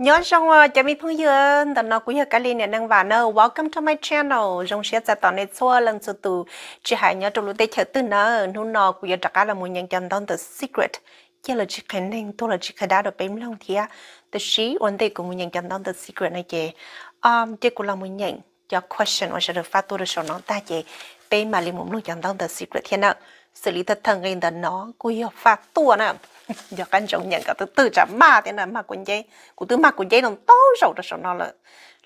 nhớ xong ờ, chào cho mi phong yên tận nó quý như cái nè đang vào nó welcome to my channel. Trong sẽ ra tận này xua lần số tu chỉ hãy nhớ trong lúc đấy chờ từ nó nụ nó quý như tất là một nhân chân đông the secret. Chỉ là chỉ khả năng tôi là chỉ khai đã được bếm lòng thì à the she one day cũng một nhân chân đông the secret này chị. Um chỉ cũng là một nhân cho question hoặc là phát tôi được số nó ta chị. Bếm mà liền một nhân chân đông the secret thế nào xử lý thật thần cái nó, quý như phát tôi nè giờ căn trọng nhận cả từ từ trả ma thế này mà quần dây của từ mà quần dây nó to rồi đó nó là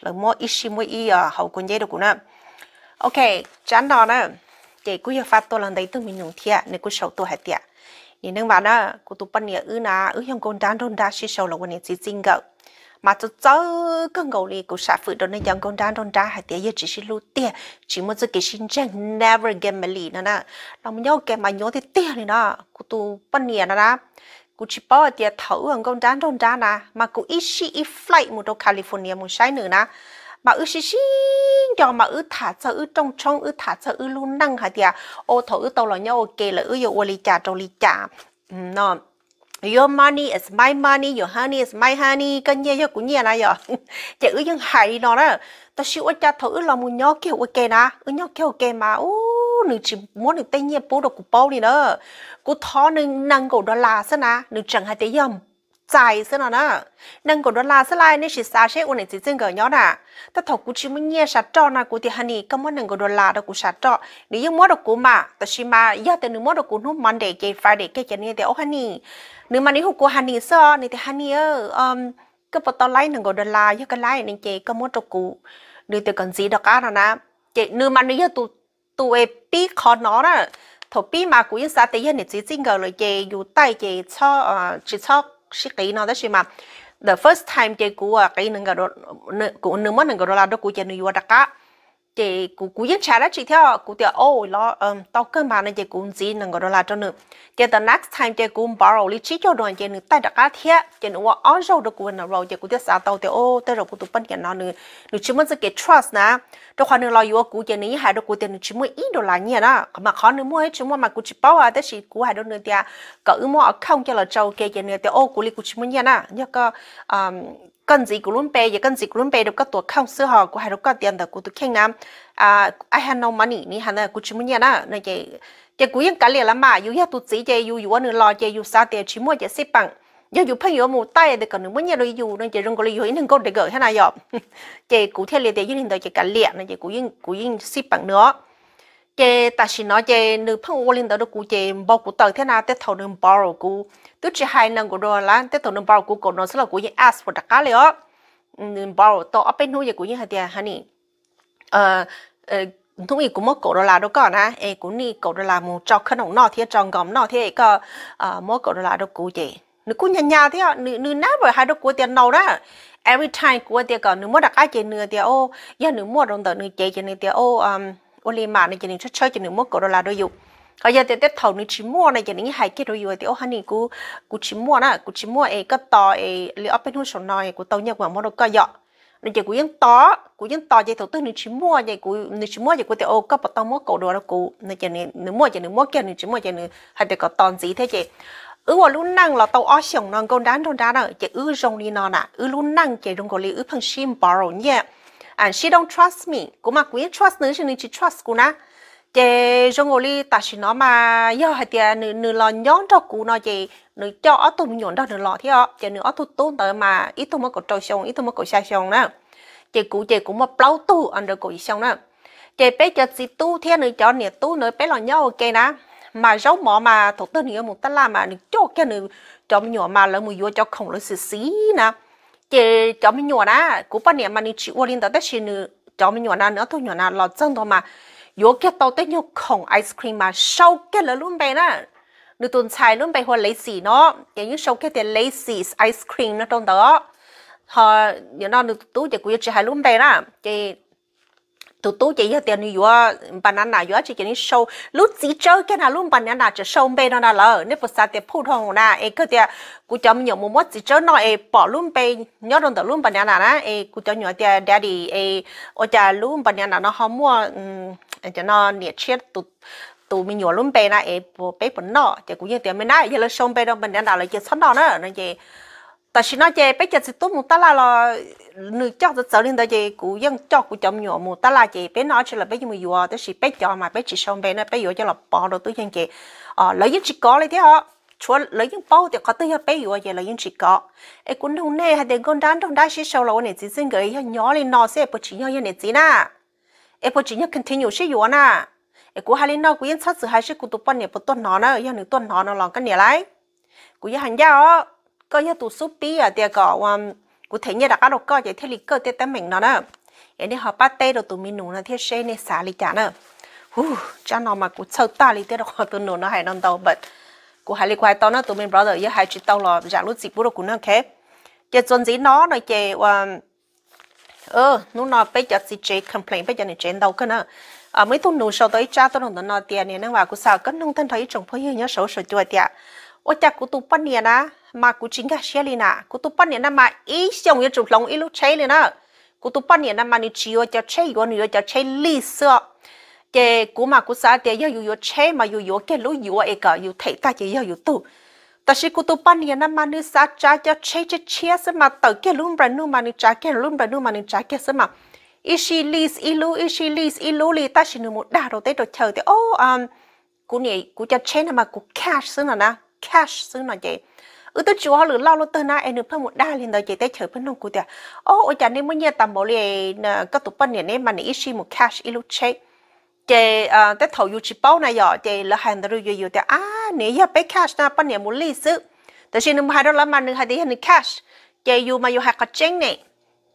là mua ít xí mua ít à hậu quần dây đó của nó, ok chán đó nè để cứ phát tôi lần đấy tôi mình dùng thiệt nên cứ sầu tôi hết tiệt nhìn nâng bạn đó, của tôi bận nhớ ư na ư형 con đàn đôn đa xí sầu là quần này chỉ chính gạo mà tôi cháu cái ngầu này của xã phụ đó nên dòng con đàn đôn đa hết tiệt giờ chỉ xí lưu tiệt chỉ muốn cho cái sinh trang never get married nè nè làm nhau cái mà nhớ thì tiệt này nè của tôi bắt nhớ nè กูชิปอเดียเถาอังกงจานทนจานะมากูอีชีอีฟลายมุดแคลิฟอร์เนียมุใช่หนึ่งนะมาอือชิชิจอมาอือถาจะอือจงชงอือถาจะอือลุ่นนั่งค่ะเดียโอเถาอือตลอดเนี่ยโอเคเลยอืออยู่วลิจาจลิจาอืมเนาะ Your money is my money, your honey is my honey, cái nhia cho cũng nhia này rồi. Chỉ ư nhưng hay nó đó. Ta chịu cha thử là muốn nhó kiểu ok na, ư nhó kiểu ok mà. Ô, nữ chỉ muốn được tay nhiên bố đồ của bố đi nữa cô thó nâng nâng cổ đó là sao nà nữ chẳng hay tế dầm chạy sao nà nâng cổ đó là sao lại nên chỉ xa xe ôn này chỉ chân gỡ nhỏ nà. Ta thọ cũng chỉ muốn nhẹ sạt trọ na, cô thì hany có muốn nâng cổ đó là đó cô sạt trọ nếu như muốn được cô mà ta chỉ mà giờ thì nữ muốn được cô nó Monday cái Friday cái cái này thì ô hany nếu mà nếu cô hany sao nên thì hany ơ um cái bắt tao lấy nâng cổ đó là giờ cái lấy nên chị có muốn được cô nếu từ cần gì đó cả nà chị nếu mà nếu giờ tụ tuổi bi khó nó đó. Thổ bi mà cũng sa tế hiện để chỉ chính gờ rồi chị dù tay chị cho ờ, chỉ cho sĩ kỹ nó đó mà. The first time ờ, cái cú à cái nâng gờ đó cũng nâng mất nâng gờ đó là đó cũng chị nâng gờ đó cả chị cụ cụ yên trả đó, chị theo cụ tiểu ô lo um tao cơn bà này chị cũng gì nâng gọi là cho nữa chị the next time chị cũng borrow lý trí cho đoàn chị nữa tay đặt cá thiệt chị nữa ở đâu được quên nào rồi, chị cụ tiếc sao tao, tiểu, ô tới rồi cụ tụ bận cái nó nữa nữa chỉ muốn cái trust nè. Trong khoản nữa lo yêu cụ chị nữa hai đứa cụ tiền chỉ muốn ít đồ là nhẹ đó. Mà khó nữa mua chỉ muốn mà cụ chỉ bảo à tới chị cụ hai đứa nữa tia cỡ mua không cho là trâu kia, chị nữa tiểu ô cụ lý cụ chỉ muốn nhẹ nè. Nhớ có um cần gì của luôn bé và cần gì của luôn bé được các tổ không sửa họ của hai đứa con tiền đó của tôi khen nam? À I had no nỉ, ni hắn là của chúng mình nhá đó này cái cái cuối những cái liền là mà. Yêu hết tụt gì chơi yêu yêu anh lo chơi yêu sao tiền chỉ mua chơi xếp bằng. Giờ dù phải yêu một tay để còn nếu muốn nhà rồi yêu nên chỉ rung cái yêu nên có để gửi thế nào vậy? Chị cụ thể liền tiền như thế nào chị cả liền này chị cụ yên cụ yên xếp bằng nữa chế ta chỉ nói chế nữ phong vô linh đó cụ chế bao cụ tờ thế nào tết thầu nữ rồi cụ. Tức chỉ hai năm của đồ là tết thầu nữ bao cụ còn nó sẽ là cụ như ask for đặc cá liệu. Nữ borrow to ở bên nuôi cụ như hạt tiền hani ờ, ờ thông ý cũng mất cổ đó là đâu có nè em cũng đi cổ đó là một trò khăn hồng nọ thì tròn gom nọ thì có ờ mất cổ đó là đâu cụ chế nữ cụ nhà nhà thế nữ nữ nát bởi hai đứa cụ tiền nào đó. Every time cụ tiền còn nữ mất đặc cá chế nữ tiền ô giờ nữ mất đồng tờ nữ chế chế nữ tiền ô ô mà này chỉ nên chơi chỉ nên mua cổ là đôi dục có giờ thì tết thầu nên chỉ mua này chỉ nên hai cái đôi dục thì ô hắn này cú cú chỉ mua nè cú chỉ mua ấy cái tò ấy li ở bên hông sổ này cú tàu nhau mà mua được coi dọ nên chỉ cú yên tỏ cú yên tỏ vậy thầu tư nên mua vậy cú nên chỉ mua vậy cú thì ô có bắt tao mua cổ đồ đó cú nên chỉ nên nên mua chỉ nên mua kia nên chỉ mua chỉ nên hay để có tòn gì thế chị. Ứ vào lúc năng là tàu ở sông nó con đá con đá đó, chỉ ứ rong đi nó nè ứ lúc năng chỉ rong có li ứ phăng sim borrow nhé and she don't trust me. Cô mà quý trust nữ xin chị trust cô na. Chị trong ngồi đi, ta chỉ nói mà giờ hai tia nữ nữ lo nhón cho cô nó, chị nữ cho ở tụm nhọn đó nữ lo thế ạ chị nữ ở tụt tụt tới mà ít tụm mà có trâu xong ít tụm mà có xa xong nè chị cụ chị cũng mà plau tu anh được cổ gì xong nè chị bé cho chị tu theo nữ cho nè tu nữ bé lo nhau, ok nè mà giống mỏ mà thuộc tư nữa một tát là mà cho cái nữ cho nhỏ mà lỡ mùi vô cho khổng là xì xí nè chị cho mình nhỏ đó cũng bao niệm mà mình chịu qua lên đó tất nhiên cho mình nhỏ đó nữa. Thôi nhỏ đó là chân thôi mà. Yo cái tàu tới nhau không ice cream mà. Sau cái là luôn bé đó. Nửa tuần xài luôn bé hoa lấy gì nó. Cái như sau cái thì lấy gì ice cream nó trong đó. Họ nhớ nó nửa tú thì cũng chỉ hai luôn bé đó. Chị tụ tụ chỉ giờ tiền nhiều banana vậy chỉ cái show. Lúc chỉ chơi cái nào luôn banana chỉ show bên nó là nếu phải sao thì phụ thông na ấy cái tiền cú cháu nhiều một mốt chỉ chơi nó ấy bỏ luôn bên nhớ đồng tử luôn banana na ấy cú cháu nhiều tiền daddy ấy ở nhà luôn banana nó không mua cho nó nhiệt chết tụ tụ mình nhiều luôn bên na ấy bỏ bên bẩn nó, chỉ cú như tiền mình na giờ là show bên đó banana là chỉ sẵn đó nữa nó chỉ ta chỉ nói chơi bây giờ chỉ tốt một ta là là nữ cho cho trở lên đó chơi cú dân cho cú chậm nhỏ một ta là chơi bé nói chỉ là bây giờ mà vừa đó chỉ bé cho mà bé chỉ xong bé nó bé vừa cho là bỏ đồ tôi dân chị ờ lấy những chỉ có lấy thế họ. Chúa lấy những bao thì có tới bé vừa về lấy những chỉ có. Ấy cũng không nè hay để con đàn trong đa sĩ sau là này chỉ xin cái nhỏ lên nó sẽ bớt chỉ nhỏ như này chỉ na. Ấy bớt chỉ nhỏ continue sẽ vừa na. Ấy cũng hay lên nó cũng yên sát sự hay sẽ cũng tụ bận này bớt tuần nó nữa yên nữa tuần nó nó lòng cái này lại cũng yên hành giao có như tụ số bí à tiệt có um cụ thể như là các đồ có vậy thế lịch cơ tiệt tấm mình nó nữa vậy nên họ bắt tay rồi tụi mình nụ nó thiết xe này xả lịch trả nữa hú cha nó mà cụ sâu ta lịch tiệt đó họ tụ nụ nó hay non tàu bật. Cụ hay lịch quay tao nó, tụi mình brother giờ hay chỉ tao là giả lúc gì bữa rồi cụ nó khé giờ chuẩn gì nó nói chè um ờ, ờ nó nói bây giờ chỉ chơi complain bây giờ này chơi đâu cơ nữa à ờ, mấy tuần nụ sau tới cha tao nó nó tiền này nó vào cụ sao cái nông thân thấy trồng phải nhớ số số chua tiệt ôi cha cụ tụ bắt nè na mà cú chính cả xe liền à? Cú tu bắn niệm mà ý xong như chụp lòng ý lúc chơi liền à cú tu bắn niệm mà ni chiều cho chơi yo ni cho chơi lì sợ cái cú mà cú sao thì yêu yêu chơi mà yêu yêu cái lúc yêu ấy cả yêu thấy ta chỉ yêu yêu tu ta chỉ cú tu bắn niệm mà ni sa cha cho chơi chơi chơi xem mà tự cái lúc bắn nu mà ni cha cái lúc bắn nu mà ni cha cái xem mà. Ishi lis ilu ishi lis ilu li ta chỉ một đà đầu tới đồ chờ thì ô um cú này cú cho chơi mà cú cash xứ nào na cash xứ nào vậy ở tôi chú họ lử lao lô tên na em được phân một đa lên đời chạy tới chơi phân nông cụ tiệt. Ô, ôi chả nên mới nhớ tầm bảo ờ, liền các tụi phân này nên mà này ít một cash, ít lúc chơi chị à ờ, tới thầu yêu chỉ bao này giờ chị là hàng đầu yêu yêu tiệt. À nếu giờ bé cash na phân này muốn lý sự tại sao nên hai đó là mà nên hai đi hàng cash. Chị yêu mà yêu hai cái chén này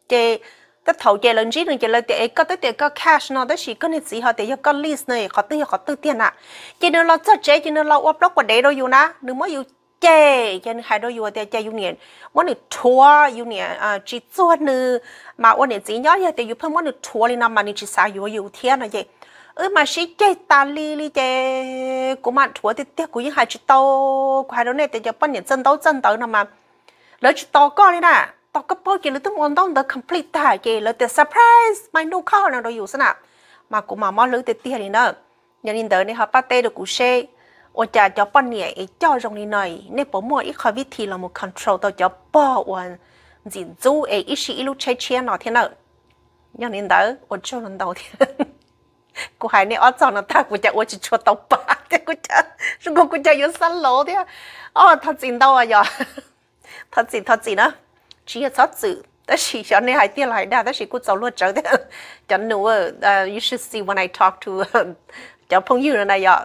chị tất thầu chị lần trước chị lấy tiền có tới tiền có cash, nó tới chỉ có nên gì họ tiền có list này họ tư họ tư tiền à chị nó lo cho chị chị nó lo ốp lóc qua đấy đâu yêu na đừng mới yêu chế yên hai đôi vừa chế yêu niệm muốn được thua yêu niệm à chỉ 做呢嘛我呢只要要得有朋友呢 thua 哩那嘛你只啥有有天了耶而嘛是 chế ta li li chế cũng mà thua thì tiếc cũng hai chỉ tàu hai đôi này thì giờ bạn nhận chân tàu chân tàu mà lỡ chỉ to con đi nè tàu cấp bao giờ lỡ tôi muốn đóng the complete ta chế lỡ để surprise mà nô khao nào đó yêu sao mà cũng mà mong lỡ để tiếc đi nữa nhân in đó này họ bắt tay được cũng share 我家叫半年一叫容易内，那不莫一考问题了么？control 到叫保安，人走诶一时一路拆迁那天了，让领导我就能到天。cô hai nè ở trong nó ta cô cha ôi chỉ cho tàu ba thế cô cha rồi cô cô cha yếu sẵn lỗ thế ờ thật xin đâu à giờ thật xin thật xin á. Chỉ là thật sự đó chỉ cho lại đã đó chỉ cô cháu luôn cháu thế. Cho ờ, ờ, you should see when I talk to ờ, cháu phong yêu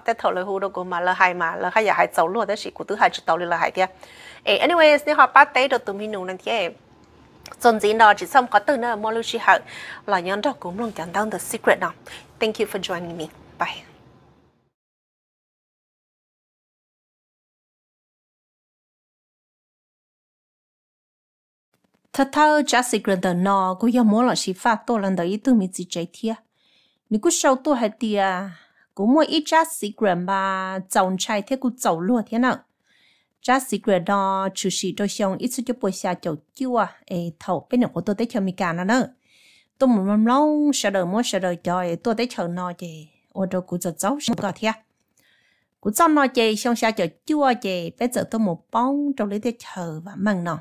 tết thầu lời hú đâu cũng mà lời hai mà. Lời hai giờ hai cháu luôn. Tết sĩ của thứ hai chỉ tàu lời hai eh anyways nếu họ bắt tết được tụi mình nụ này thì Dồn gì đó chỉ có từ nữa mà lưu chi hậu. Là nhân đó cũng luôn chẳng đăng secret nào. Thank you for joining me. Bye. thật thơ Jesse Grander nó cũng yêu muốn là chỉ phát tôi lần đấy từ mình chỉ chạy thia, nếu cứ sau tôi hay tia？cũng mua ít just secret mà chồng trai thế cũng giàu luôn, thế nào? Just secret đó chủ sĩ cho xong ít chút bồi xa cho chưa à. Ê, thầu bên nào của tôi tới chờ mi cả nó nữa tôi muốn mong long sợ đời mua, sợ đời cho tôi tới chờ nó chị ô đâu cũng giật cháu xong có thế à. cũng cho nó chị xong xa cho chưa à chị bây giờ tôi một bóng trong lấy tới chờ và mừng nó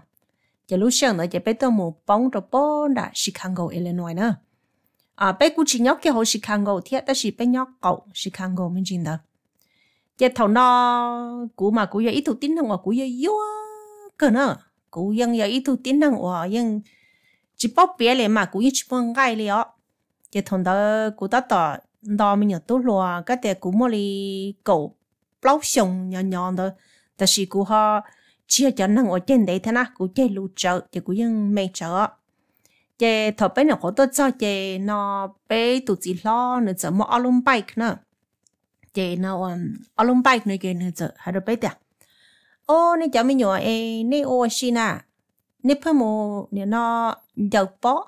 chờ lúc sau nữa chị bây tôi một bóng trong bóng đã Chicago, Illinois nữa à bé cũng chỉ nhóc cái hồ Chicago thiệt, đó là bé nhóc cậu Chicago mình chỉ đó cái thầu nó cú mà cú giờ ít thu tin năng hoặc cú giờ yếu cơ nữa cúยังgiờ ít thu tin năng hoặcยังchỉ bảo bé lên mà cú chỉ bảo ngay liền cái thằng đó cú đó tỏ đó mình nhớ tốt luôn cái để cú mua đi cậu bao xong nhỏ nhỏ đó但是cú họ chỉ cho năng ở trên đấy thế nào cú chơi lưu trợ thì cúยังไม่ trợ thọ bé nó có tôi cho chị nó bé tụt gì lo nữa giờ mua alum bike nữa. Chị nó um bike nữa cái nữa giờ hai đứa bé tiệt ô, nè cháu mình nhỏ ê, nè ô xin à nè phải mua nè nó giàu bó.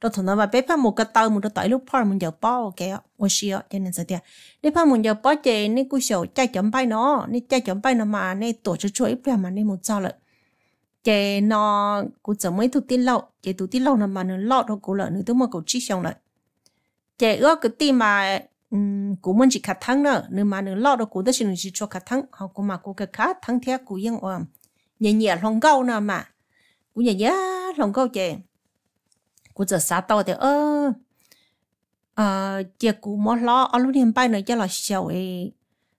Đó thằng nó mà bé phải mua cái tàu mua cái lúc phải mua giàu bó ok ô xin ạ cho nên sao tiệt nè phải mua giàu bó chị nè cú sầu chạy chậm bay nó. Nè chạy chậm bay nó mà nè tổ chức chuỗi phải mà nè một sao lại cái nó cũng chẳng mấy thuộc tiền lâu cái thuộc tiền lâu là mà nó lọt nó cố là nó tôi mà cũng chỉ xong lại cái ước cái tiền mà cũng mình chỉ khát thắng nữa nếu mà nó lọt nó cố cũng tới chỉ cho khát thắng. Họ cố mà cố cái khát thắng theo cố yên ổn. Nhẹ nhẹ lòng gâu nữa mà. Cũng nhẹ nhẹ lòng gâu chị cũng giờ xả tàu thì, ơ ờ chị cũng muốn lo ở lúc hiện bay nữa cho là sầu ấy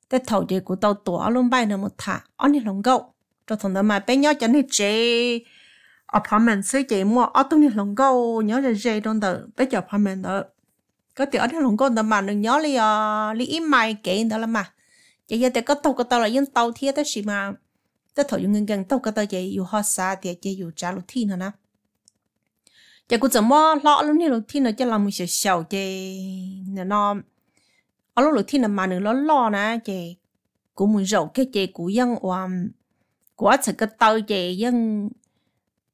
tới thầu chị cũng tàu tuổi ở lúc bay nữa một thả ở đi lòng gâu cho thằng đó mà bé nhớ cho nên chế apartment xây chị mua ở trong này lòng gâu nhớ là chế trong đó bé cho apartment đó. Có thể ở trong lòng gâu đó mà đừng nhớ li li im mai kể đó là mà. Chị giờ thì có tàu có tàu là yên tàu thiệt đó xí mà. Đó thầu dùng ngân gần tàu có tàu chị yêu họ xa thì chị yêu trả lụt thiên hả nè. Giờ cũng chẳng mua lọ luôn đi lụt thiên nó chỉ là một sầu sầu chị nó, ở lúc lụt thiên là mà nó lo lo nè, chị. Cũng muốn giàu cái chị cũng yên hoàn quá sự cái tàu chị nhưng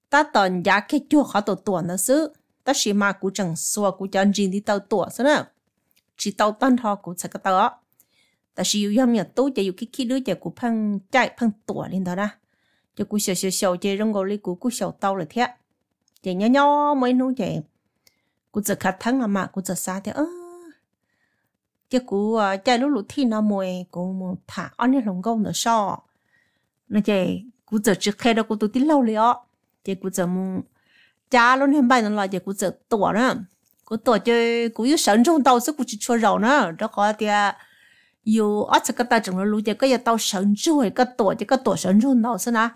ta tận giá cái chua khó tổ tuổi nó xứ. Ta chỉ mà cũng chẳng xua cũng chẳng gì đi tàu tuổi xứ nè chỉ tàu tân thọ cũng sự cái tàu á. Ta chỉ yêu nhau nhật tôi chỉ yêu cái khi đứa chị cũng phăng chạy phăng tuổi lên đó nè cho cũng sợ sợ sợ chị rong gò đi cũng cũng sợ tàu là thế. Chị nhỏ nhỏ mấy nô chị cũng sợ khát thắng là mà cũng sợ xa thế, ơ. Cái cú ờ, chạy lúc lúc thi nó mồi cũng thả anh ấy lồng gông nó so nó chạy cú giờ trước khi đó cú tôi tin lâu liền chạy cú giờ mu cha luôn hiện bài nó là chạy cú giờ tuổi nữa cú tuổi chơi cú yêu sống trong tàu sức cú chỉ chua rầu nữa đó có thì à, yêu ở cái ta trong lúc chạy cái giờ tao sống rồi cái tuổi cái tuổi sống trong tàu xin à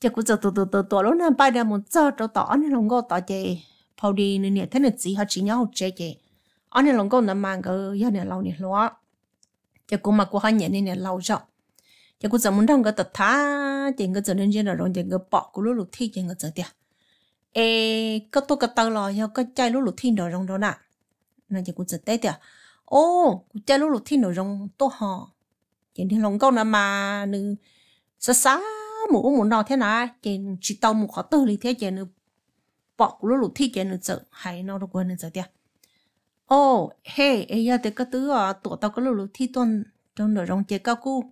chạy cú giờ tuổi tuổi tuổi tuổi luôn hiện bài đó muốn giờ cho tao anh ấy lòng gông tao chạy đi nên nè, thế nên chỉ họ chỉ nhau chạy chạy anh này lòng con nằm mang cái ờ, giờ này lâu này lo cho cú mà cú hai nhện nên nè lâu rồi cho cô muốn đong cái tật thá chỉ cái giờ nên chỉ là rồi chỉ cái bỏ cô lúc thi chỉ cái giờ tiệt. Ê cái tôi cái tao lo cho cái chai lúc lúc thi rồi rồi đó nè nên chỉ cô giờ tết tiệt. Ô cô chai lúc lúc thi rồi rồi tôi họ chỉ nên lòng con mà nữ sa sa mũ muốn nào thế nào chỉ chỉ tao một khó tư lý thế chỉ nữ bỏ cô lúc lúc thi chỉ nữ giờ hay nó đâu quên nữ giờ tiệt. Ô hey ê, giờ thì cái thứ à tổ tao có lúc thi tuần trong nửa trong chế cao cu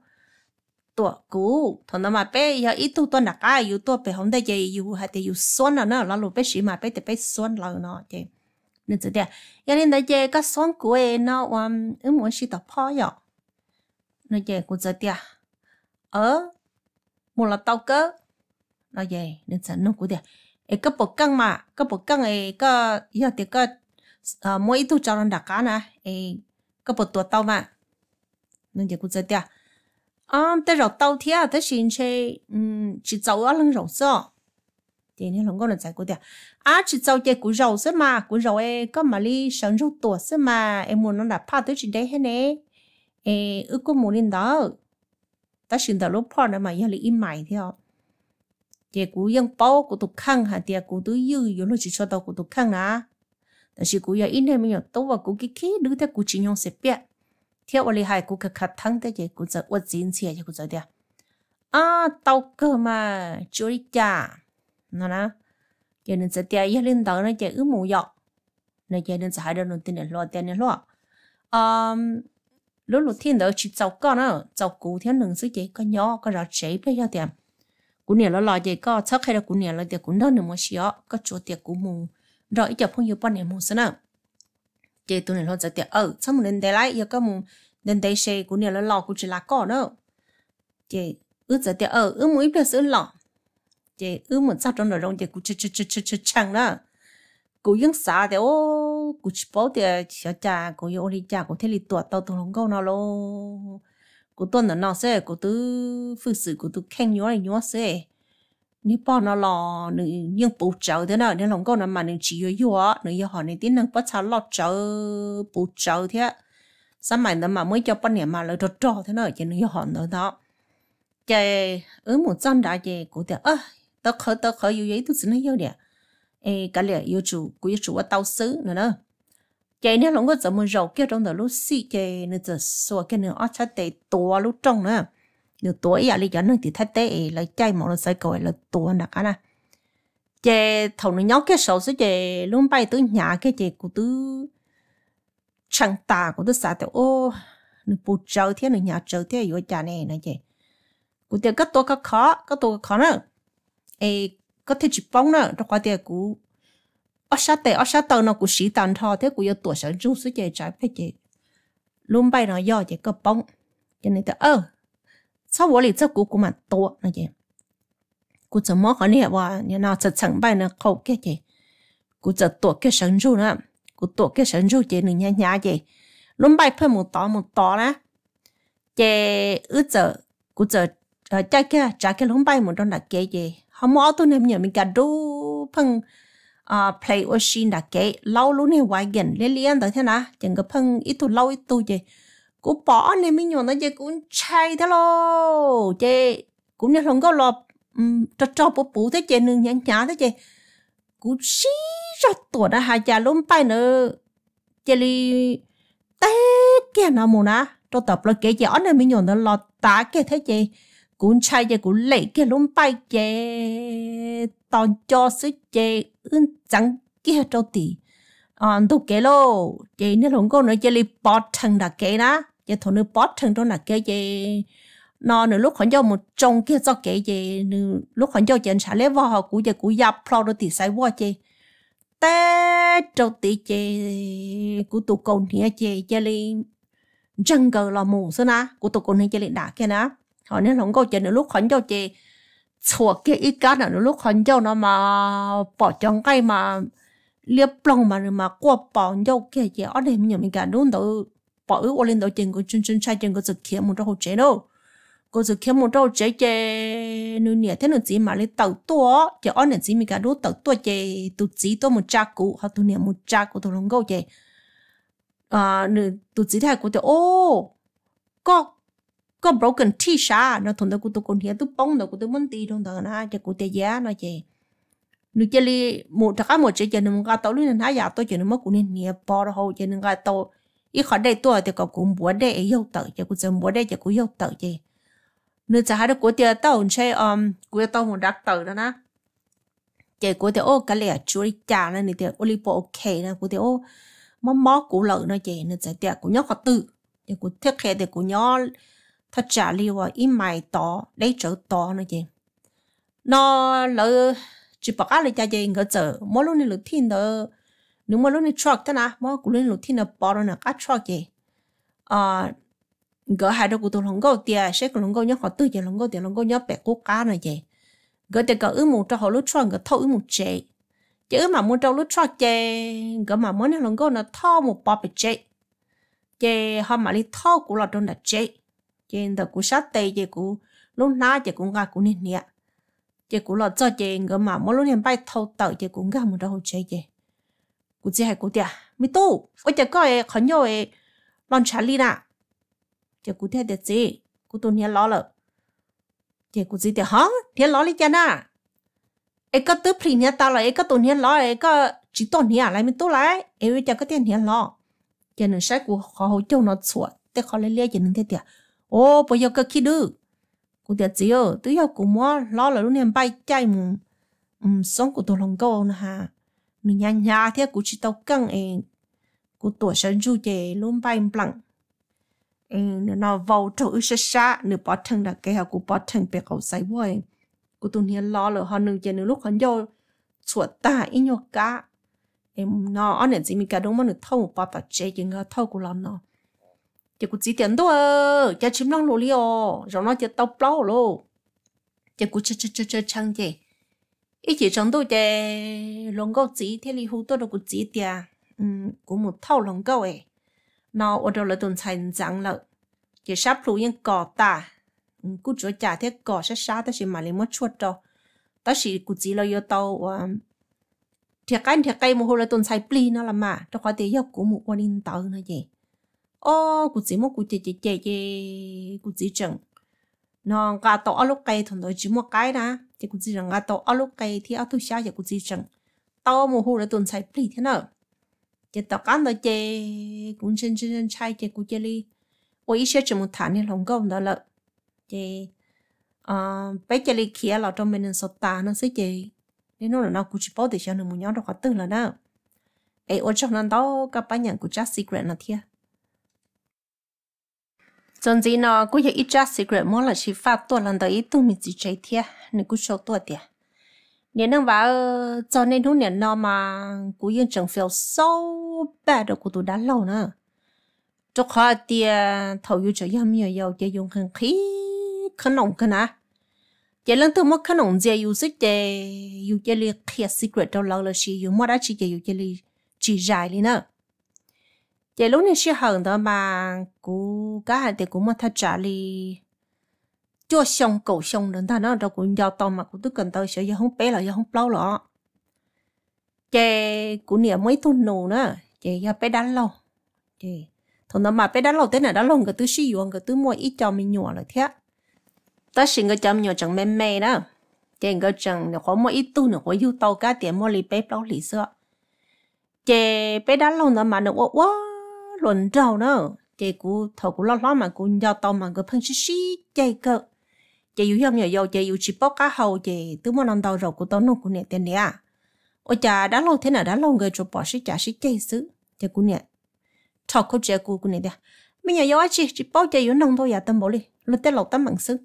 tổ cũ thằng nào mà bé giờ ít tu tuần đặc cái yêu tổ bé không ได้ chơi yêu hay thì yêu xuân nữa nó lúc bé xí mà bé thì bé xuân rồi nó chơi nên thế đấy giờ nên đấy chơi xuân của em nó um em muốn xí tập phá vậy nó chơi cũng giờ đấy ở một là tao cơ nó chơi nên thế nó của đấy cái bộ căng mà cái bộ căng ấy cái giờ thì cái à mỗi ít tu cho nó đặc cá nè ê cái bột tuột tàu mà nên chỉ cũng chơi tiệt à tới rồi tàu thiệt tới xin chơi um chỉ giàu ở lưng rồi sao thì nên lòng con là giải quyết tiệt à chỉ giàu chơi cũng rồi sao mà cũng rồi ê có mà đi sống rồi tuột sao mà em muốn nó đã phá tới chỉ đấy hết nè ê ước có muốn lên đó ta xin đó lúc phá nữa mà giờ lại im mày theo thì cũng ยัง bao của tụi khăng hả thì cũng tôi dư rồi nó chỉ cho tao của tụi khăng nè 但是古要因为没有多啊，古给开路的古只用识别， thiệt là hai cụ cái khát thắng thế chứ cũng giờ uất dính xe chứ cũng giờ đi à tao cơ mà chú đi cha. Nó nè, giờ nên sẽ tiệt ý lên tàu nó chạy ứ mù dọc nó chạy nên sẽ hai đứa nó tin là lo tiền là lo um lúc lúc thiên đó chỉ cháu con nữa cháu cụ thiên đừng sức chạy con nhỏ con ra chế bây giờ tiền cụ nhà nó lo chạy con chắc hay là cụ nhà nó tiệt cụ đó nữa mà xí ó, có chỗ tiệt cụ mù. Rồi giờ phong yêu bao nhiêu mù sao nào chế tụi này lo giờ tiệt ở sao mình để lại? Giờ có một đến đây xe của này là lo của chỉ là cỏ đó. Chế ước giờ tiệt ở ước mũi biết sự lo chế ước một sao trong đó rong chế cũng chơ chơ chơ chơ chơ chẳng đó. Cụ những sao thì, ô cụ chỉ bảo thì sợ cha cũng yêu đi cha cụ thấy li tuột tàu tàu không câu nào lo cụ tuần là nó sẽ cụ tứ phương sự cụ tứ khen nhớ này nhớ sẽ nếu bỏ nó lò nữ nhưng bù cháu thế nào nếu lòng con nó mà nữ chỉ yếu yếu nữ yếu họ nữ tin năng bắt cháu lọt cháu bù cháu thế sao mày nó mà mới cho bắt nhiêu mà lời trò trò thế nào, chứ nữ yếu họ nó đó. Cái ở một trăm đại chè của thế ơ tớ khởi tớ khởi yếu yếu tôi xin nó yếu đẹp ê, cả lẽ yếu chủ, của yếu chủ ở tao xứ nữa nữa cái nếu lòng có 怎么 rầu kia trong đó lúc xí chè nữa giờ xua cái nữa ở chắc để tổ lúc trong nữa nếu tuổi giờ lý do nó thì thắt tế là chạy một là sai gọi là tuổi đặc à chế thầu nó nhóc cái sầu sẽ chế luôn bay tới nhà cái chế của tứ chẳng tà, của tứ xã thì ô. Nó bù trâu thế nó nhà trâu thế rồi cha này này chế của tiền các tôi các khó các tôi khó nữa. Ê, có thể chỉ bóng nữa, trong quá tiền của ở sát tệ ở sát tàu nó của sĩ tàn thọ thế của yêu tuổi sản trung sẽ chế trái phải chế luôn bay nó do chế cái bóng. Cho nên là ơ 超我里这股股蛮多那些， cú giờ mỏ họ nè và nhà nào sẽ chẳng bài nó khâu cái gì cú giờ tổ cái sân ru nữa cú tổ cái sân ru chị nương nhà nhà gì lúc bài phải một tỏ một tỏ đó chị ước giờ cú giờ ờ cha cái cha cái lúc bài một đòn là cái gì họ mỏ tôi nem nhờ mình cả đu phăng à play machine là cái lâu lúc này hoài gần liên liên tới thế nào chẳng có phăng ít tu lâu ít tu gì cú bỏ nên mình nhon nó chơi cũng chay thế lo chơi cũng như không có lo cho cho bố bố thế chơi nương nhắn nhá thế chơi cú xí rất tuổi đã hai cha luôn bay nữa. Chơi li té kia nào mù na cho tập lo cái ở nên mình nhon nó lo tá cái thế chơi cũng chay chơi cũng lấy cái luôn bay chơi toàn cho sức chơi ưng chẳng kia cho tí à tôi kể lo chơi nếu không có nữa chơi li bỏ thằng đã kể đó giờ thằng nữ bót thằng đó là cái gì nó nữa lúc khoảng giờ một trong kia cho cái gì nữa lúc khoảng giờ chuyện xả lấy vào họ cũng giờ cũng nhập pro đó thì sai quá chứ té trâu tí chị của tụ cầu thì chị chơi lên chân cờ là mù xưa na, của tụ cầu thì chơi lên đá kia na. Họ nên không có chuyện nữa, lúc khoảng giờ chị chùa kia ít cá nữa, lúc khoảng giờ nó mà bỏ trong cái mà liếp lòng mà mà qua bỏ nhau kia chị ở đây mình mình cả đúng đâu bỏ ước lên đầu tiền của chân chân trai chân của dự kiến một trong hồ chế đâu. Cô dự kiến một trâu chế chế nữ nhẹ thế nữ chỉ mà lấy tàu tua chế ở này chỉ mình cả đốt tàu tua chế tụ chỉ tua một cha cụ hoặc tụ nhẹ một cha của tụ lòng gấu chế à nữ tụ chỉ thay của tụ ô, có có broken t-shirt nó thằng đó của tụ còn hiện tụ bông đó của tụ muốn đi trong đó na chế của tụ giá nó chế nữ chế li một thằng một chế chế nữ ngã tàu lên hai giờ tôi chế nữ mất của nên nhẹ bỏ hồ chế nữ ngã tàu ít khó đây tôi thì có cũng muốn đây yêu tự chứ cũng chẳng muốn đây chứ cũng yêu tự chứ nếu chả hát được cố tiền tao chơi um của tao muốn đặt tự đó nè chị cố tiền ô cái lẻ chú đi này thì ô li bộ ok nè cố tiền ô mó mó cố lợn nè chị nên chả tiền cố nhớ khó tự thì cố thiết hệ thì cố nhớ thật chả liều à im mày tỏ đấy trở tỏ nè chị nó lỡ chỉ bảo là cha chị ngỡ chờ mỗi lúc này lỡ thiên đó nếu mà lúc này truck thế nào mà cũng lên lúc thì nó bỏ nó cắt truck gì à gỡ hai đứa của tôi lòng gấu tiền sẽ có lòng gấu nhớ họ tư giờ lòng gấu tiền lòng gấu nhớ bẻ cố cá này gì gỡ tiền gỡ ước một cho họ lúc truck gỡ thâu ước một chế chứ mà muốn trong lúc truck chế gỡ mà muốn lòng gấu nó thâu một bò bị chế chế họ mà đi thâu của lọt trong là chế chế đó của sát tây chế của lúc na chế cũng gà cũng nên nè chế của lọt cho chế gỡ mà muốn lúc này bay thâu tàu chế cũng gà một đâu chế chế cụ chỉ hay cụ tia mi tu ôi chả có ấy khó nhau ấy lon trả li nè chả cụ tia để gì cụ tu nhớ lo 了。chả cụ chỉ tia hả tia lo li chả nè ấy có tứ phi nhớ tao là ấy có tu nhớ lo ấy có chỉ tu nhớ lại mi tu lại ấy chả có tiền nhớ lo chả nên sai cụ khó hỗ trợ nó chuột để khó lấy lấy chả nên thế tia ô bây giờ cái kia được cụ tia chỉ ở tứ giờ cụ mua lo là lúc này bay chạy mu um sống của tôi lòng câu nè ha mình nhà nhà thế cũng chỉ tao căng em cũng tuổi sinh du chè luôn bay lặng. Em nó vào chỗ sát sát nửa bỏ thân là cái họ cũng bỏ thân bị cậu say vui cũng tuần hiền lo rồi họ nửa chè nửa lúc họ vô chuột ta ít nhau cả em nó anh em chỉ mình cả đúng mà nửa thâu một bao tạt chế nhưng nó thâu của nó nó chỉ cũng chỉ tiền thôi, chỉ chim lăng lô liò rồi nó chỉ tao bao lô chỉ cũng chơi chơi chơi chơi chăng chè ít chỉ trong tôi để lòng gấu chỉ thế li hú tôi đâu cũng chỉ tia um cũng một thâu lòng gấu ấy nó ở đâu là tuần thành trắng lợ chỉ sắp lũ những cỏ ta cú chúa trả thế cỏ sẽ sát ta chỉ mà lấy mất chuột đâu ta chỉ cú chỉ là yêu tàu thiệt cái thiệt cái một hồi là tuần thành pli nó là mà cho khỏi tiền yêu của một quan in tàu nữa gì ô cú chỉ một cú chỉ chỉ chỉ chỉ cú chỉ chẳng nó gà tổ lúc cây thằng đó chỉ một cái đó thì cũng chỉ rằng tàu áo lúc cây thì ở thu xa thì cũng chỉ rằng tao một hồ là tuần sai pli thế nào chỉ tàu cán đó chỉ cũng chân chân chân chai chỉ cũng chỉ đi ôi ít sẽ chỉ một tháng nên lòng công đó là chỉ à bây giờ đi kia là trong mình sốt ta nó sẽ chỉ nên nó là nó cũng chỉ bảo để cho nó muốn nhau được hoạt tư là nào ấy ở trong nó đó các bạn nhận của just secret là thiệt dân gì nó cũng ít ra secret mỗi là chỉ phát tuổi lần tới tôi mình chỉ chạy thiệt nên cũng sâu tuổi thiệt nếu nó vào cho nên hôm nay nó mà cũng yên chẳng feel so bad được của tôi đã lâu nữa cho khó thì thầu yêu cho yam nhiều yêu cho dùng khăn khí khăn nồng khăn à giờ lần thứ một khăn nồng giờ yêu sức giờ yêu giờ li kia secret đâu lâu là chỉ yêu mua đã chỉ giờ yêu giờ li chỉ dài li nữa giờ lúc này sẽ hận đó mà cú cá hai thì cũng mất thật trả li cho xong cầu xong đến ta nó đâu cũng giao tao mà cũng tức cần tao sợ giờ không bé là giờ không lâu lọ. Chè cũng niệm mấy tuần nụ nữa. Chè giờ bé đánh lâu. Chè, thằng nó mà bé đánh lâu thế này đánh lâu cái thứ sử dụng cái thứ mua ít cho mình nhỏ là thế. Ta xin cái chấm nhỏ chẳng mềm mềm đó. Chè cái chẳng nó có mua ít tu nữa có yêu tao cá tiền mua lì bé lâu lì sữa. Chè bé đánh lâu nó mà nó quá luận đầu nữa chị cú thầu cú lo lo mà cú giao tao mà cú phân xí xí chạy cơ. Chị yêu nhầm nhiều chị yêu chỉ bóc cá hầu, chị tứ mà năm đầu rồi cú tao nông cú nè tiền nè à ôi chà, đã lâu thế nào, đã lâu người chụp bỏ xí chả, xí chạy xứ, chị cú nè. Thầu cú chị cú cú nè đi bây giờ yêu chị chỉ bóc chị yêu nông thôi ya tâm bổ đi. Lúc tết lộc tâm bằng xứ.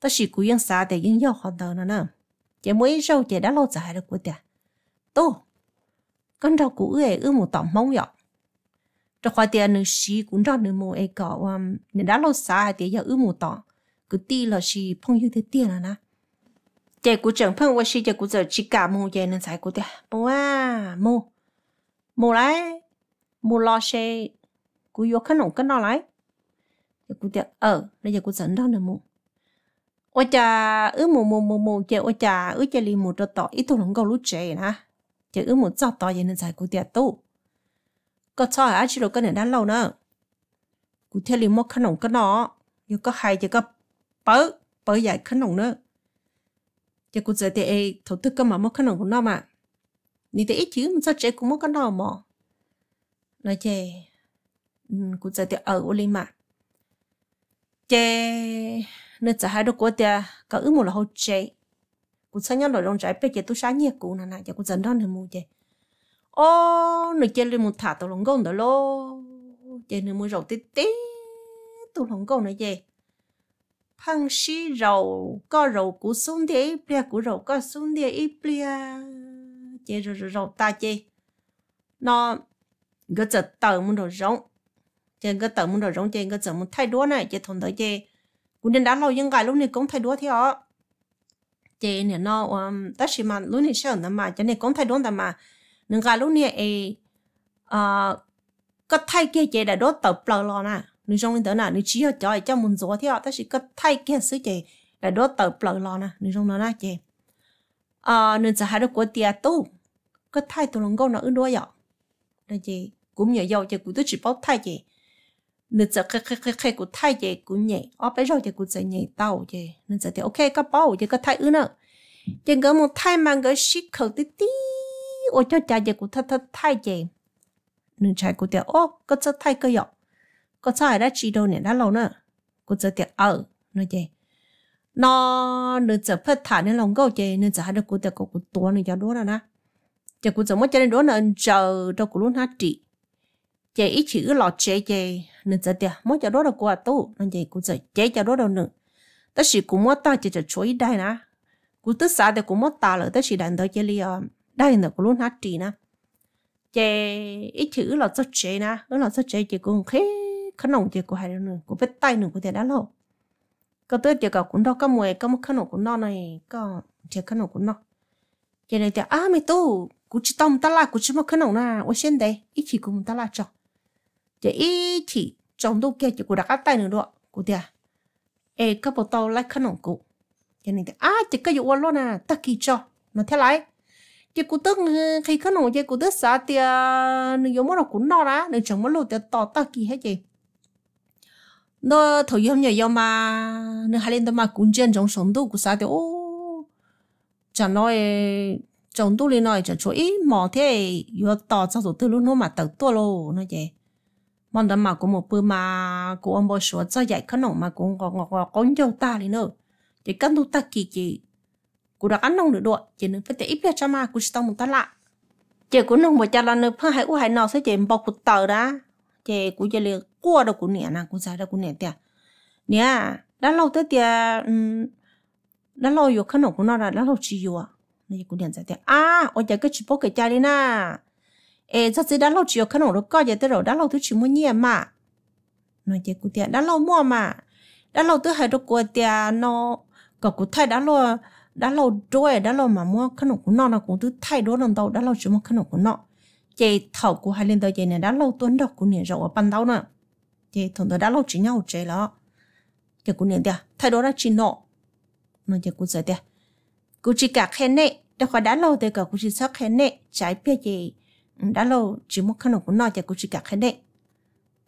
Ta chỉ cú yên xa để yên yêu hoàn đầu nữa nè. Chị mới rau chị đã lâu dài được cú tiệt tô, con rau cú ấy ư một tỏm mông vậy cho khoa tiền nữ sĩ cũng ra nữ mô ấy có um nên đã lâu xa à, thì giờ ư một tỏ cứ ti là sĩ phong yêu thế tiền là nè chạy cũng chẳng phân qua chạy cũng giờ chỉ cả mua chị nên sai cũng tiền mua à mua mua lại mua lo xe cũng vô khăn ổng cái nó lại chị cũng tiền ờ bây giờ cũng dẫn đó nữ mua ôi chà ư mua mua mua mua chạy ôi chà ư chị li mua cho tỏ ít thôi không có lúc chạy nè. Chạy ư mua cho tỏ vậy nên sai cũng tiền tu có cho hả? Chỉ được cái này đã lâu nữa cụ thể li mua khăn nồng cái nó giờ có hai có bớ bớ dạy khăn nồng nữa chỉ cụ giờ thì thấu tư cái mà mất khả năng của nó mà. Ni thì ít chứ sao trẻ cũng mất cái nào mà. Nói chè cụ giờ thì ở ô mà. Chè nên giờ hai đứa của tia có ước một là hậu chế, cụ sao nhau rồi trong trái bây giờ tôi sáng nhiệt cũng nè nè giờ cụ dần đó nữa mua chè ô nó chơi lên một thả tàu lồng gông đó lô chơi nó mua rầu tí tí tàu lồng gông này chơi. phăng xí rầu có rầu củ xuống thì ít bia củ rầu có xuống thì ít bia chơi rồi rồi rầu ta chơi. nó cái giờ tờ muốn đồ rỗng, chơi cái tờ muốn đồ rỗng, chơi cái giờ muốn thay đổi này chơi thằng tới chơi. cũng nên đã lâu nhưng cái lúc này cũng thay đổi ạ chế này nó um ta nhiên mà lúc này sao nữa mà cho nên cũng thay đổi mà nâng gà lúc này ấy à cái thay kia chế đã đốt tập plờ lò nè nữ trong lên tới nào nữ chỉ cho cho muốn gió theo ta chỉ có thay kia sự chế đã đốt tập plờ lò nè nữ trong nó nè chế à nữ sẽ hai đứa của tia tu có thay tụ lòng câu nó ứng đôi vậy đó chị, cũng nhờ dâu chị cũng tôi chỉ bảo thay chị. Nữ sẽ khai khai khai khai của thay chị cũng nhẹ ở bây giờ chị cũng sẽ nhẹ tàu chị. Nữ sẽ thì ok, có bảo chị có thay ư nữa chị có một thay mang cái shit khẩu tí tí ôi cho cha chị cũng thay thay thay chị nữ trai của tia ô có cho thay cái vậy có sao đã chỉ đâu nè đã lâu nữa? Có giờ tiệc ở ờ, nói chứ nó nữa giờ phát thả nên lòng câu chứ nên giờ hai đứa cô tiệc cô tua nên cho đua rồi nè. Chứ cô giờ mới cho nên đua nên chờ đâu cô luôn hát trị chứ ít chữ lọt chế chứ nên giờ tiệc mới cho đua đâu cô à tu nên chứ cô giờ chế cho đua đâu nữa tất sĩ cũng mới ta chỉ cho chuối đây nè. Cô tức xa thì cũng mới ta rồi tất sĩ đàn tới chơi li đây là cô luôn hát trị nè. Chứ ít chữ là rất chế nè. Là rất chế chứ cũng khế khăn nồng chỉ của hai đứa nữa của biết tay nữa của thể đã lâu có tới chỉ cả cũng đâu có mùi có một khăn nồng của nó này, có chỉ khăn nồng của nó cho này thì à mày tu cũng chỉ tông ta là cũng chỉ một khăn nồng na tôi xem đây, ít chỉ cũng ta là cho. Chỉ ít chỉ trong đâu kia chỉ của đặt tay nữa đó của thế ê các bộ tàu lại khăn nồng của cho này thì à chỉ cái vụ luôn à ta kỳ cho nó thế lại chỉ cụ tức ừ, khi khăn nồng chỉ cụ tức xả thì nếu giống nó cũng nó ra nếu chẳng muốn lột thì tỏ ta kỳ hết chị. Nó thời gian nhiều mà nó hai lên mà cũng chân trong sống tu của xả thì ô chẳng nói trong tu lên nói chẳng cho ít mỏ thế yêu tỏ cho tổ tư lúc nó mà tự tua lô nó vậy mong đâm mà cũng một bữa mà cũng ông bố sửa cho dạy cái nồng mà cũng ngọt ngọt ngọt con dâu ta đi nữa. Chỉ cần tu ta kỳ chị cũng đã ăn nông được độ chỉ nên phải để ít biết cho mà cú cũng tao một ta lại. chỉ cũng nông một cha là nữa phải u hãy nó sẽ chỉ bọc cụt tờ đó chỉ cú chỉ là qua đâu cú nè nè cú sai đâu cú nè tiệt nè, đã lâu tới tiệt ừ, đã lâu rồi khăn của nó là đã lâu chỉ rồi. Này cũng điện giải tiệt à ôi giờ cái chỉ bố cái cha đi na ê, sao chỉ đã lâu chỉ khăn nó coi giờ tới rồi, đã lâu tới chỉ muốn nhẹ mà. Nói chỉ cũng tiệt đã lâu mua mà. Đã lâu tới hai đứa của tiệt nó có cú thay đã lo đã lâu rồi đã lâu mà mua khăn nồng của nó là cũng thứ thay đổi lần đầu. Đã lâu chỉ mua khăn nồng của nó chị thầu của hai lần đầu chị này đã lâu tuấn đọc của nền rồi ở ban đầu nữa chị thường đã lâu chỉ nhau chị đó, chị của nền đi thay đổi là chỉ nọ. Nó chị của giờ đi cụ chỉ cả khen nệ, đã khỏi đã lâu thì cả cụ chỉ sắc khen nệ trái biết gì đã lâu chỉ mua khăn nồng của nó chị cụ chỉ cả khen nè.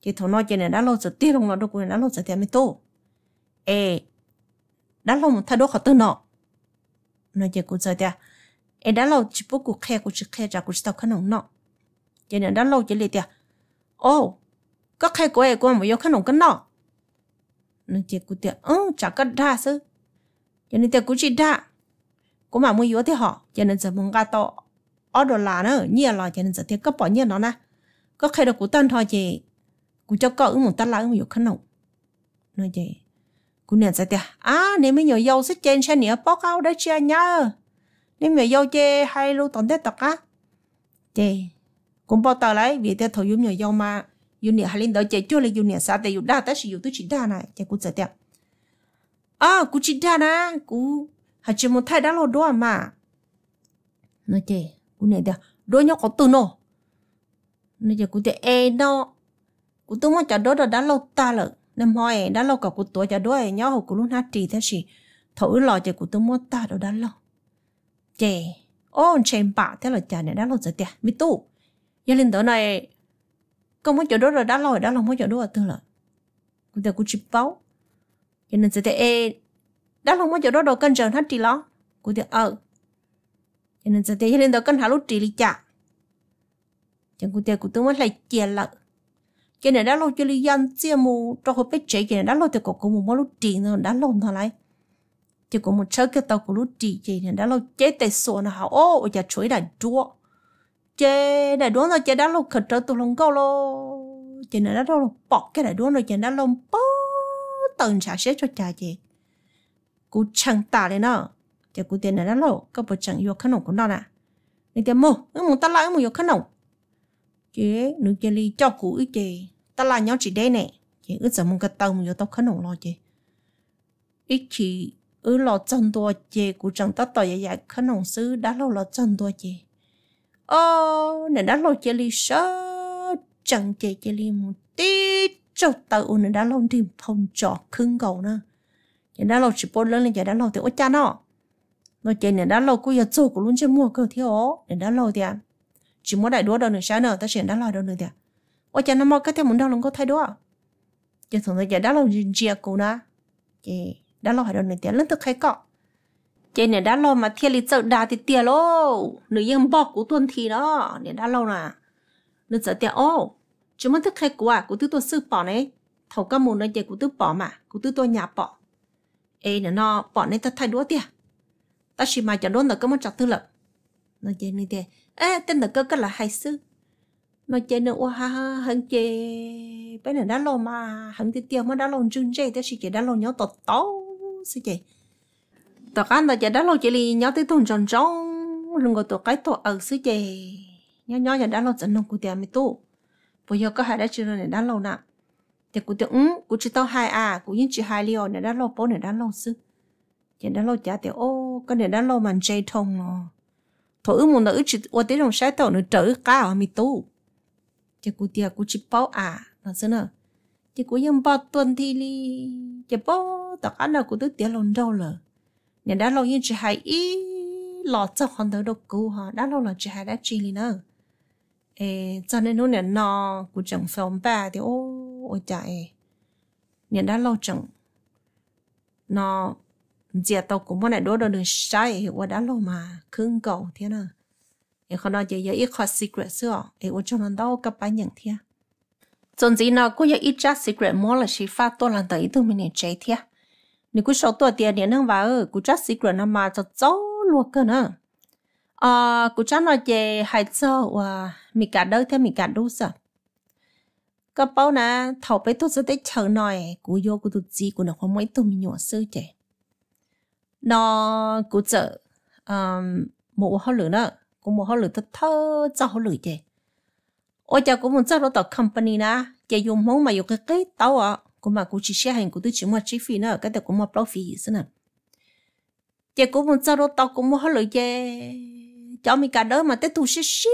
Chị thầu nói chị này đã lâu giờ tiêu lòng nó đâu cũng đã lâu giờ thì mới tô ê đã lâu một thay đổi khỏi tư nọ nó giờ cũng giờ tia. Em đã lâu chỉ bố cụ khe cụ chỉ khe ra cụ chỉ tao khăn nồng nọ Giờ nên đã lâu chỉ liền tia. Oh, Ô có khe của em của mà yêu khăn nồng cái nọ nó giờ cụ tia ừ chả có đa sư Giờ nên tia cụ chỉ đa cụ mà mua yêu thì họ giờ nên giờ muốn gà to ở đồ là nó nhiều là giờ nên giờ tia có bỏ nhiều nó nè có khe được cụ tân thôi chị cụ cho cậu ứng một ta lá ứng yêu khăn nồng nó vậy cú nè sẽ tiệt à nếu mấy nhiều dâu sẽ trên xe nè bóc áo đấy chia nhá nếu mình dâu chê hay luôn tận thế tật á. Chê. Cũng bao tờ lấy, vì thế thôi dùng nhiều dâu mà. Dùng nè hay lên đó chê chưa lấy dùng nè sao để dùng đa tới sử dụng tôi chỉ đa này. Chê cô sẽ tiệt à cú chỉ đa nè. Cú hay chỉ một thay đã lo đó mà. Nó chê cú nè tiệt đôi nhau có từ nó nó chê cú tiệt e nó cú tôi muốn trả đó đã lâu ta rồi nên hỏi đã lâu cả cụ tuổi cho đuôi nhớ hồ cụ lúc hát trì thế gì thử lò cho cụ tôi muốn ta đâu đã lâu chè, ôn chèn bạ thế là chả này đã lâu rồi tiệt mi tu. Gia đình tớ này không muốn chỗ đó rồi đã lâu đã lâu muốn chỗ đó tư là cụ tôi cụ chip báo cho nên sẽ ê, đã lâu muốn chỗ đó đâu cần trần ờ. hát trì lo. Cụ tôi ờ. Cho nên sẽ thấy gia đình tớ cần hà lúc trì đi chả. Chẳng cụ tôi cụ tôi muốn lại chia lợi cái này đã lâu cho lý dân? Chia mù cho họ biết chế cái này đã lâu thì có có một lúc tiền rồi đã lâu thôi lại thì có một chơi cái tàu của lúc tiền cái này đã lâu. Chế tài số hảo ô giờ chuối đã chúa chế đã đúa rồi chế đã lâu khởi trở tụ lòng câu lô. Chế này đã lâu bỏ cái đại đúa rồi, chế đã lâu bỏ tầng trả xế cho cha chị. Cú chẳng tả lên nó chế cú tiền này đã lâu. Có bộ chẳng yêu khăn nồng của nó nè. Nên tiền mua. Nó muốn ta lại muốn yêu khăn nồng chế nữ chế li cho cũ ít chế ta là nhau chỉ đây nè. Chỉ ước giờ mong cái tàu mình tao khấn nồng lo chứ ít chỉ ước lo chân đua của chồng chẳng tỏ tao vậy khấn nồng sư đã lâu lo chân tua chứ ô, nè đã lâu chơi li sợ chẳng chơi chơi li một tí cho tàu nè đã lâu tìm thông trọ khưng cầu nữa chỉ đã lâu chỉ bốn lớn lên chỉ đã lâu thì ôi cha nó. Nó chơi nè đã lâu chỗ của luôn chơi mua cơ, thiếu nè đã lâu thì à, chỉ muốn đại đua đâu nữa sao nữa ta sẽ đã lo đâu nữa thì ôi cha nó mò cái theo muốn đâu lòng có thay đua à? chứ thường thì đã lâu chia cô na chị đã lo hay đâu nữa thì lớn thực hay cọ? Chị này đã lo mà thiên lý sợ đà thì tiền lô. Nữ yên bỏ của tuần thì đó này đã lo nè nữ sợ tiền ô, chứ muốn thức hay của à? Của tư tôi sư bỏ này. Thầu các môn này chị của tư bỏ mà của tư tôi nhà bỏ. Ê, nè, nó, bỏ này ta thay đua tiền ta chỉ mà cho đốn là cái món trạc tư lập nó chơi như thế ê tên là cơ cái là hay sư mà chơi nữa wa ha ha hằng chơi bây giờ đã lâu mà hằng tiêu tiêu mà đã lâu chung chơi thế chỉ đã lâu nhớ tọt tó sư chơi tọt ăn là chơi đã lâu chơi li nhớ tới tuần tròn tròn luôn có tọt cái tọt ở sư chơi nhớ nhớ giờ đã lâu chân nông cụ tiền mi tu bây giờ có hai đã chưa này đã lâu nè thì cụ tiêu ừ cụ chỉ tao hai à cụ những chỉ hai liều này đã lâu bố này đã lâu sư chỉ đã lâu chả tiêu ô cái này đã lâu mà chơi thông rồi thổ thôi muốn nó chỉ ở tế trong sai tàu nó trở cá ở mi tu chỉ cú tia cú chỉ bao à nó xin à chỉ cú yên bao tuần thì li chỉ bao tất cả là cú tự tia lon đâu lờ nên đã lâu yên chỉ hay ý lọ cho hoàn tới đâu cú ha đã lâu là chỉ hay đã chỉ li nữa ê cho nên nó nên nó cú chẳng phòng ba thì ô ôi chạy nên đã lâu chẳng nó giờ tàu cũng muốn lại đổ đồ đường sai thì qua đã lâu mà, khưng cầu thế nào? Em không nói giờ ít khó secret xưa em uống cho nó đâu cấp bá nhận thế còn gì nào cũng giờ ít chắc secret mua là chỉ phát tôi làm tới tụi mình chơi thế nếu cứ sau tôi tiền điện năng vào, cứ chắc secret nó mà cho cháu luộc cơ nữa à cứ chắc nói về hai châu và mình cả đời thế mình cả đôi sợ. Cấp bao nè, thầu bé tôi sẽ tới chờ nồi cứ vô cứ tụt gì cứ nó không mấy tụi mình nhỏ sư chơi nó cũng sợ um, một họ lửa nữa cũng một họ lửa thật thơ cho họ lửa chè. Ôi chào cũng muốn cho nó tàu company na chè dùng món mà dùng cái cái tàu à cũng mà cũng chỉ xe hành của tôi chỉ mua chi phí nữa cái đó cũng mua phí gì nữa chè cũng muốn cho đồ tao cũng một hỏi lửa chè. Cho mình cả đỡ mà tới tu xe xe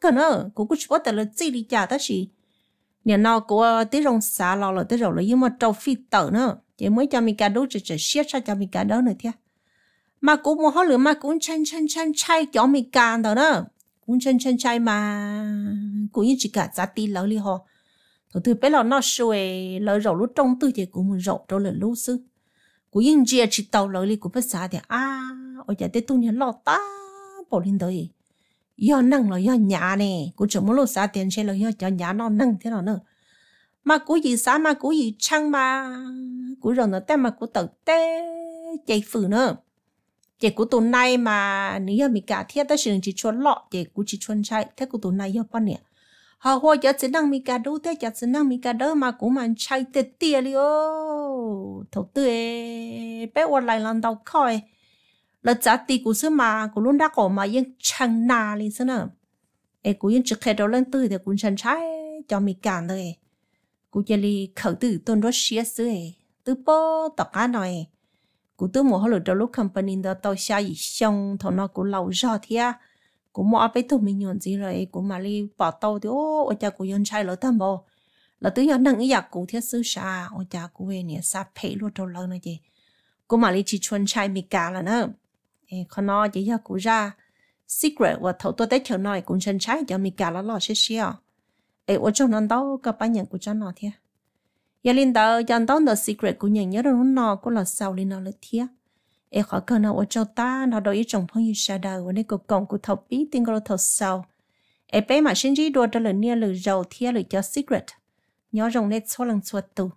cái nữa. Cũng cũng chỉ là gì đi trả đó chỉ nhà nào của ờ, tới rong xả lò là tới rồi là nhưng mà trâu phi tờ nữa chỉ mới cho mình cả đó chỉ chỉ xiết, sao cho mình cả đó nữa thế mà cũng muốn hỏi lửa mà cũng chân chân chân chay cho mình cả đó. Nữa cũng chân chân chay mà cũng như chỉ cả giá tí lỡ đi ho thôi từ bé là nó xuôi lỡ rồi lúc trong tư thì cũng rộng rồi là lúc xưa cũng như chia chỉ tàu lỡ li cũng bắt xa thì à ở nhà tết tu nhà lo ta bỏ lên đời. Do năng là do nhà nè. Cũng chỉ muốn lúc xa tiền xe là do cho nhà nó năng thế nào nữa mà của gì xa mà của gì chăng mà của rồi nó tên mà của tật tê chạy phử nữa. Chạy của tuần này mà nếu mình cả thiết tới sự chỉ cho lọ, chạy của chỉ chuẩn chạy, thế của tuần này do bao nhiêu họ hoa giờ chỉ năng mình cả đâu thế giờ chỉ năng mình cả đâu mà cũng mà chạy tết tia liu ô. Thầu tư bé qua lại lần đầu coi là giá tiền của sư mà, của luôn đã có mà yên chăng nà liền thế nữa. Ê, của yên chỉ khai đầu lên tư thì cũng chẳng trái, cho mình cả thôi. Cú chỉ li khẩu tử tôn đó xía sư ấy. Từ bố tập cá nói của tôi mua hồi đầu lúc company đó tao xa gì xong, thằng nó cú lâu rồi thì à Cú mua áp tụi mình nhọn gì rồi Cú mà li bỏ tàu thì, ô ở cha cú yên chai lỡ tâm bò là tôi nhớ nâng ý dạ giặc cú thiết sư xa ở cha cú về nè sa phê luôn trâu lâu này gì. Cú mà li chỉ chuồn chai mì cả là nữa ê con nó chỉ giờ cũng ra. Secret và thầu tôi tới chờ nói cũng chân trái cho mi cả là lo xí xí à ở trong nón đâu các bạn nhận của cho nó thế giờ dạ linh đạo dàn đó là secret của nhận nhớ rồi nó của là sau linh nó là thế e khó cơ nào ở châu ta, nó đôi trong phong như sa đầu nên có còn của thầu bí tiếng gọi thầu sau e bé mà sinh chỉ đua đó là nia lử dầu thế lử cho secret. Nhớ rồng nên số lần số tu